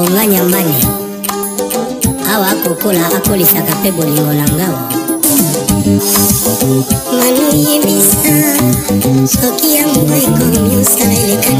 bonganya mbane awa akokola akolisaka mpe bolingo na ngao manuyebisa soki yango ekomi osala elekani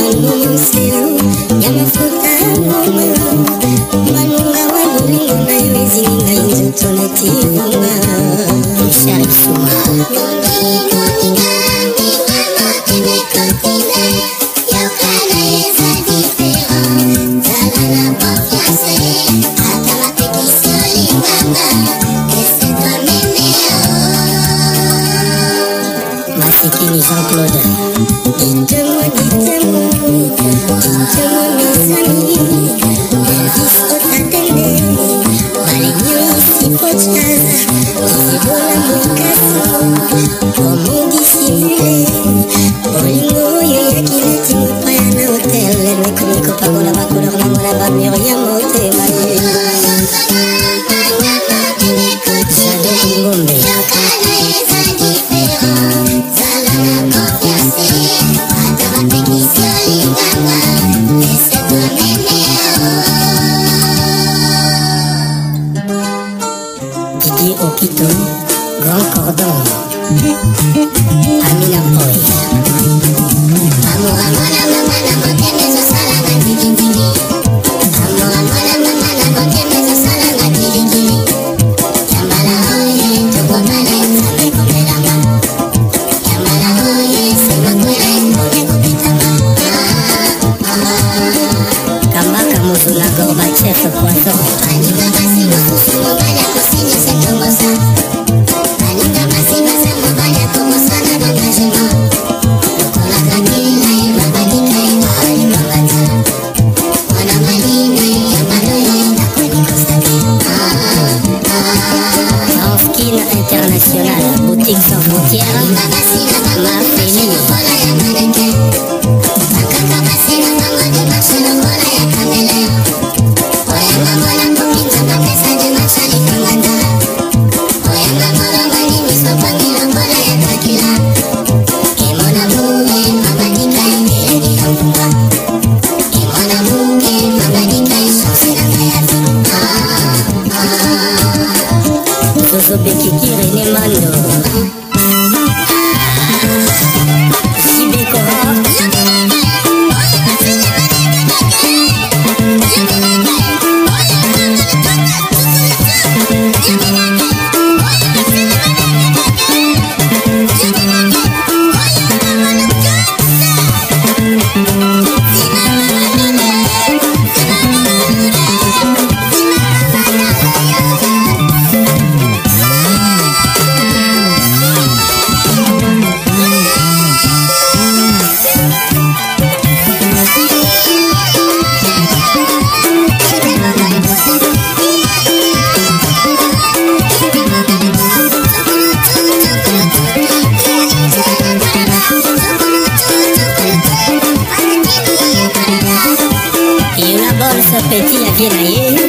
Thank you. Bikini Jean-Claude Donne-moi de ta main Donne-moi et Okito, Grand Cordon, Amina Boy. Amora mona mama na bote mezo sala na digi digi. Amora mona mama na bote mezo sala na digi digi. Yambala oye, tuko mala eh, nzame kopelama. Yambala oye, sema kwele mbole kopitama. Kambaka musu na goba chef poisson. Anima Zozo Bekikiri ni mando Petit la na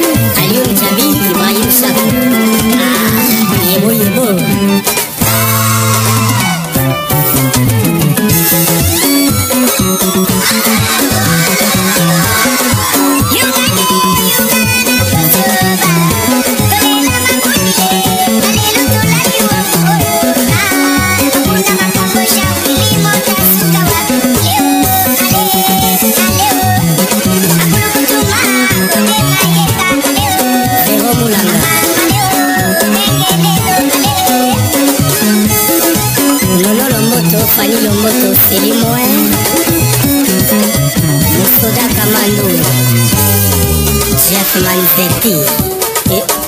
Fanny Longoto Siri Moe Musoda Kamando Jeff Manzetti